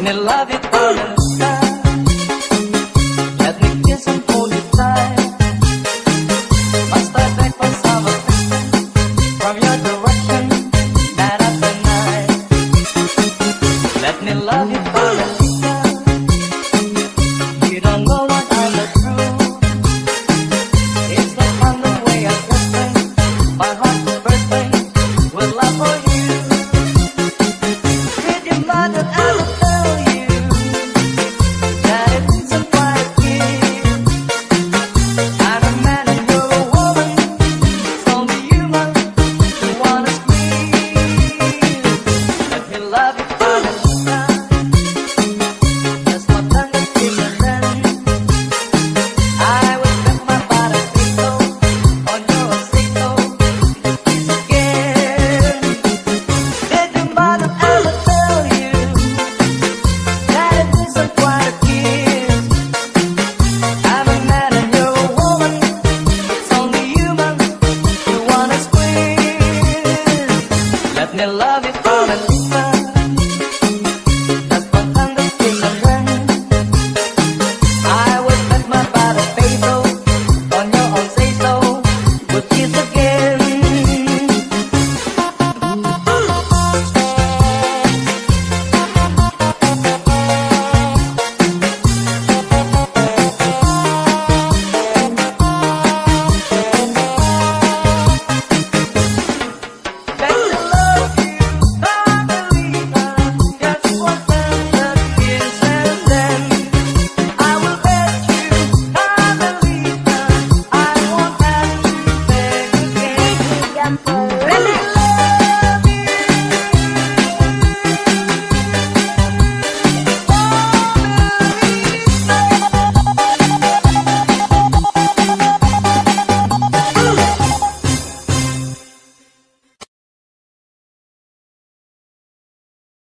не ловит полюса. Жадных for summer from your direction that I've. Let me love you, forever. Hallelujah.